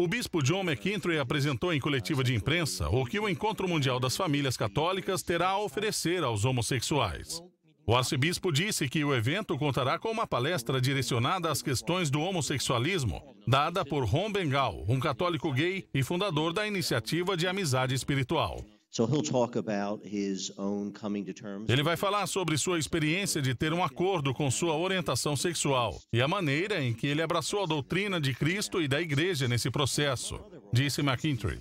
O bispo John McKintrey apresentou em coletiva de imprensa o que o Encontro Mundial das Famílias Católicas terá a oferecer aos homossexuais. O arcebispo disse que o evento contará com uma palestra direcionada às questões do homossexualismo, dada por Ron Bengal, um católico gay e fundador da iniciativa de amizade espiritual. Ele vai falar sobre sua experiência de ter um acordo com sua orientação sexual e a maneira em que ele abraçou a doutrina de Cristo e da Igreja nesse processo, disse McKintrey.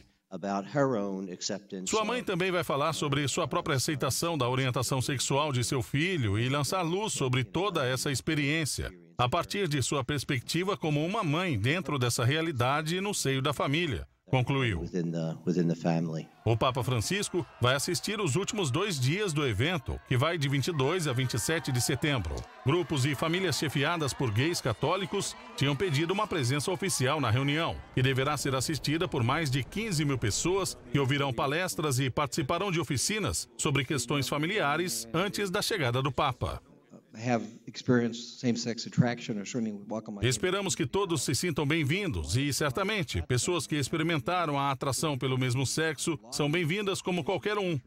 Sua mãe também vai falar sobre sua própria aceitação da orientação sexual de seu filho e lançar luz sobre toda essa experiência, a partir de sua perspectiva como uma mãe dentro dessa realidade no seio da família concluiu. O Papa Francisco vai assistir os últimos dois dias do evento, que vai de 22 a 27 de setembro. Grupos e famílias chefiadas por gays católicos tinham pedido uma presença oficial na reunião, que deverá ser assistida por mais de 15 mil pessoas que ouvirão palestras e participarão de oficinas sobre questões familiares antes da chegada do Papa. Esperamos que todos se sintam bem-vindos e, certamente, pessoas que experimentaram a atração pelo mesmo sexo são bem-vindas como qualquer um.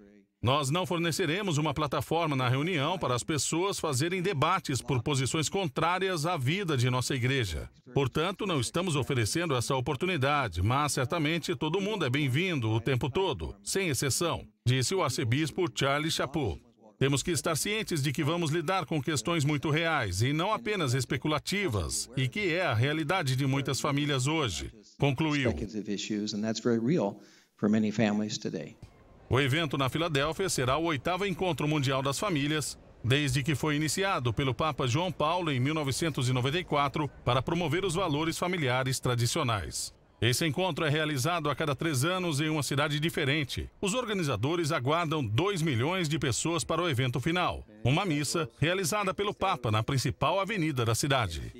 Nós não forneceremos uma plataforma na reunião para as pessoas fazerem debates por posições contrárias à vida de nossa igreja. Portanto, não estamos oferecendo essa oportunidade, mas certamente todo mundo é bem-vindo o tempo todo, sem exceção, disse o arcebispo Charles Chapeau. Temos que estar cientes de que vamos lidar com questões muito reais e não apenas especulativas, e que é a realidade de muitas famílias hoje, concluiu. O evento na Filadélfia será o oitavo encontro mundial das famílias, desde que foi iniciado pelo Papa João Paulo em 1994 para promover os valores familiares tradicionais. Esse encontro é realizado a cada três anos em uma cidade diferente. Os organizadores aguardam 2 milhões de pessoas para o evento final, uma missa realizada pelo Papa na principal avenida da cidade.